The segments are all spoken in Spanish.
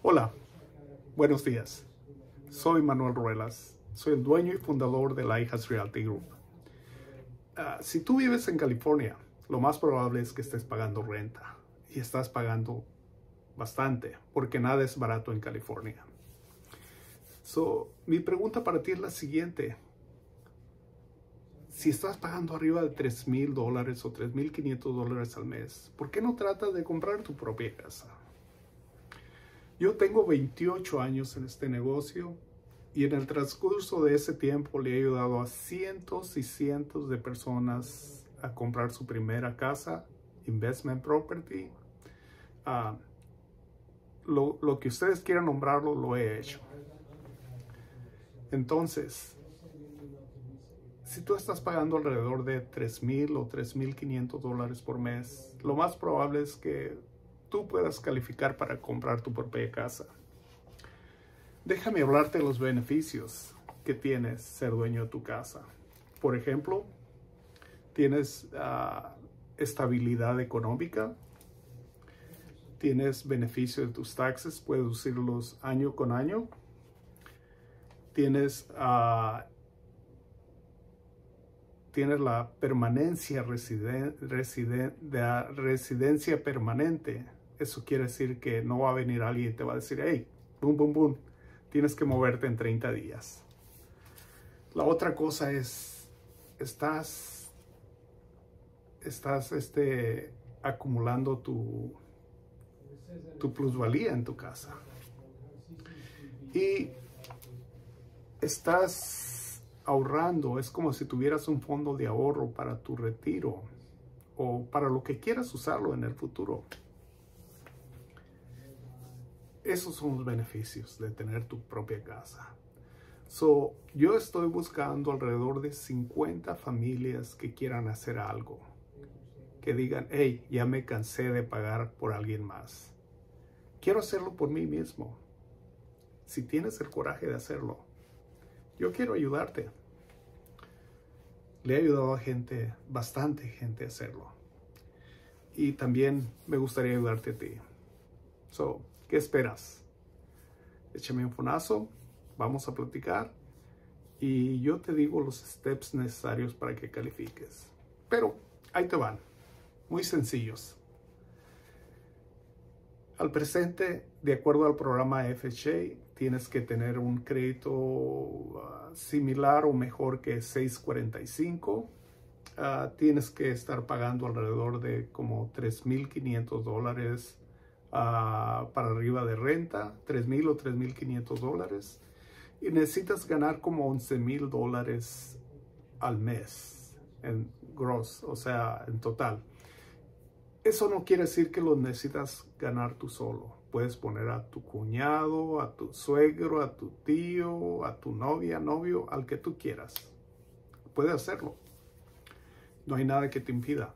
Hola, buenos días. Soy Manuel Ruelas. Soy el dueño y fundador de la Hijas Realty Group. Uh, si tú vives en California, lo más probable es que estés pagando renta y estás pagando bastante porque nada es barato en California. So, mi pregunta para ti es la siguiente. Si estás pagando arriba de 3 mil dólares o 3 mil 500 dólares al mes, ¿por qué no tratas de comprar tu propia casa? Yo tengo 28 años en este negocio y en el transcurso de ese tiempo le he ayudado a cientos y cientos de personas a comprar su primera casa, investment property. Uh, lo, que ustedes quieran nombrarlo, lo he hecho. Entonces, si tú estás pagando alrededor de 3 mil o 3 mil 500 dólares por mes, lo más probable es que tú puedas calificar para comprar tu propia casa. Déjame hablarte de los beneficios que tienes ser dueño de tu casa. Por ejemplo, tienes uh, estabilidad económica, tienes beneficio de tus taxes, puedes usarlos año con año, tienes, uh, tienes la permanencia residen, residen, de residencia permanente. Eso quiere decir que no va a venir alguien y te va a decir, hey, boom, boom, boom, tienes que moverte en 30 días. La otra cosa es, estás, estás este, acumulando tu, tu plusvalía en tu casa. Y estás ahorrando, es como si tuvieras un fondo de ahorro para tu retiro o para lo que quieras usarlo en el futuro. Esos son los beneficios de tener tu propia casa. So, yo estoy buscando alrededor de 50 familias que quieran hacer algo. Que digan, hey, ya me cansé de pagar por alguien más. Quiero hacerlo por mí mismo. Si tienes el coraje de hacerlo, yo quiero ayudarte. Le he ayudado a gente, bastante gente a hacerlo. Y también me gustaría ayudarte a ti. So, ¿qué esperas? Échame un fonazo, vamos a platicar y yo te digo los steps necesarios para que califiques. Pero ahí te van, muy sencillos. Al presente, de acuerdo al programa FHA, tienes que tener un crédito uh, similar o mejor que 645. Uh, tienes que estar pagando alrededor de como 3.500 dólares uh, para arriba de renta, 3.000 o 3.500 dólares. Y necesitas ganar como 11.000 dólares al mes en gross, o sea, en total. Eso no quiere decir que lo necesitas ganar tú solo. Puedes poner a tu cuñado, a tu suegro, a tu tío, a tu novia, novio, al que tú quieras. Puedes hacerlo. No hay nada que te impida.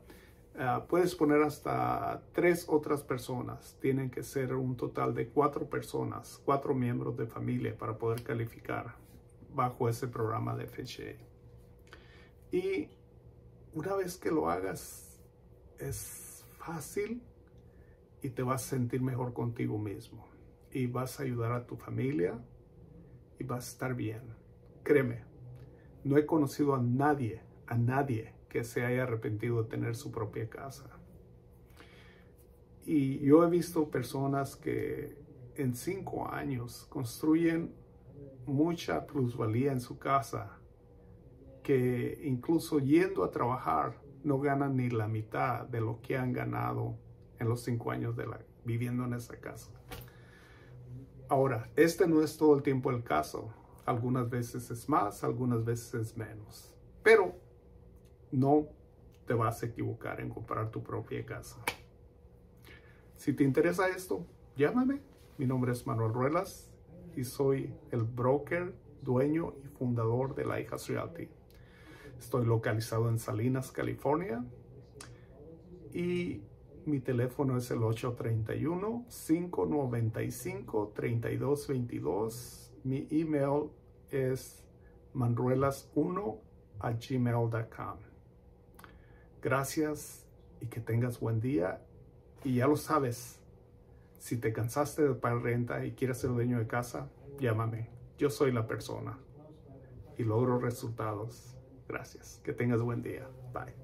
Uh, puedes poner hasta tres otras personas. Tienen que ser un total de cuatro personas, cuatro miembros de familia para poder calificar bajo ese programa de FHA. Y una vez que lo hagas, es fácil y te vas a sentir mejor contigo mismo. Y vas a ayudar a tu familia y vas a estar bien. Créeme, no he conocido a nadie, a nadie que se haya arrepentido de tener su propia casa. Y yo he visto personas que en cinco años construyen mucha plusvalía en su casa, que incluso yendo a trabajar no ganan ni la mitad de lo que han ganado en los cinco años de la, viviendo en esa casa. Ahora, este no es todo el tiempo el caso. Algunas veces es más, algunas veces es menos. Pero no te vas a equivocar en comprar tu propia casa. Si te interesa esto, llámame. Mi nombre es Manuel Ruelas y soy el broker, dueño y fundador de la Hijas Realty. Estoy localizado en Salinas, California. Y mi teléfono es el 831-595-3222. Mi email es manruelas1 a gmail.com. Gracias y que tengas buen día. Y ya lo sabes, Si te cansaste de pagar renta y quieres ser dueño de casa, llámame. Yo soy la persona y logro resultados. Gracias. Que tengas buen día. Bye.